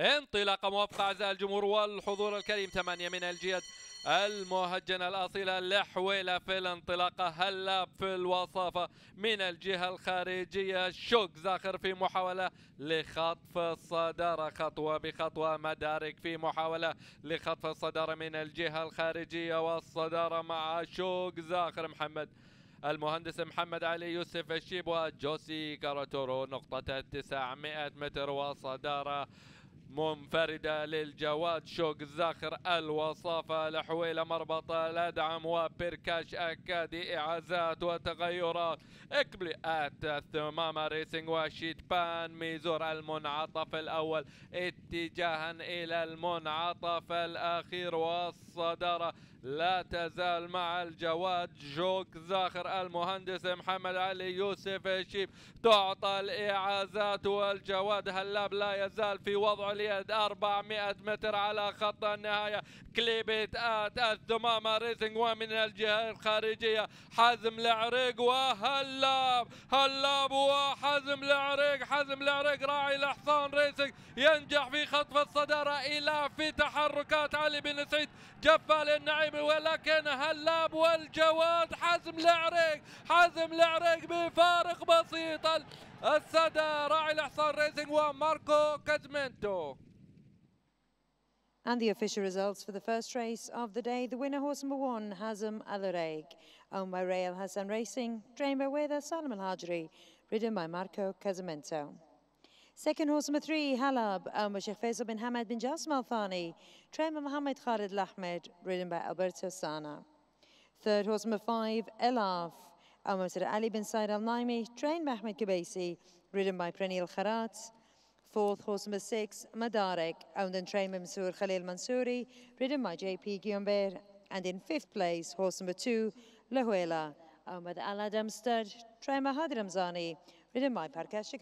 انطلاقة موفقة أعزائي الجمهور والحضور الكريم ثمانية من الجياد المهجنة الأصيلة لحويلة في الانطلاقة هلاب في الوصافة من الجهة الخارجية. شوك زاخر في محاولة لخطف الصدارة خطوة بخطوة مدارك في محاولة لخطف الصدارة من الجهة الخارجية والصدارة مع شوك زاخر. محمد المهندس محمد علي يوسف الشيب وجوسي كاراتورو نقطة 900 متر وصدارة منفردة للجواد شوق الزاخر الوصافة لحويلة مربط الأدعم وبركاش أكادي إعازات وتغيرات. إكبليات الثمامة ريسنج وشيت بان ميزور المنعطف الأول اتجاها إلى المنعطف الأخير والصدارة لا تزال مع الجواد جوك زاخر المهندس محمد علي يوسف الشيب تعطى الإيعازات والجواد هلاب لا يزال في وضع اليد 400 متر على خط النهاية. كليبيت آت الثمامة ريسنج ومن الجهة الخارجية. حزم العريق وهلاب هلاب وحزم العريق حزم العريق راعي الحصان ريسنج ينجح في خطف الصدارة إلى في تحركات علي بن سعيد. جفال النعيمي ولكن هلاب والجواد. حزم العريق حزم العريق بفارق بسيط. السدى راعي الحصان ريسنج وماركو كازمنتو And the official results for the first race of the day. The winner, horse number one, Hazem Al owned by Rail Hassan Racing, trained by Weda Salam Al Hajri, ridden by Marco Casamento. Second horse number three, Halab, owned by Sheikh Faisal bin Hamad bin Jasm Al Thani, trained by Mohammed Khalid Lahmed, ridden by Alberto Sana. Third horse number five, Elaf, Al Mamsur Ali bin Said Al Naimi, trained Mahmoud Kubaisi, ridden by Prenil Kharat. Fourth, horse number six, Madarek, owned and trained by Mansour Khalil Mansouri, ridden by JP Guillaumbert. And in fifth place, horse number two, Lahuela, owned by Al Adam Stud, trained by Hadi Ramzani, ridden by Parkesh